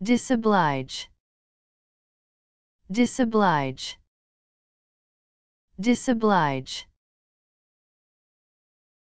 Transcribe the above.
disoblige. Disoblige. Disoblige.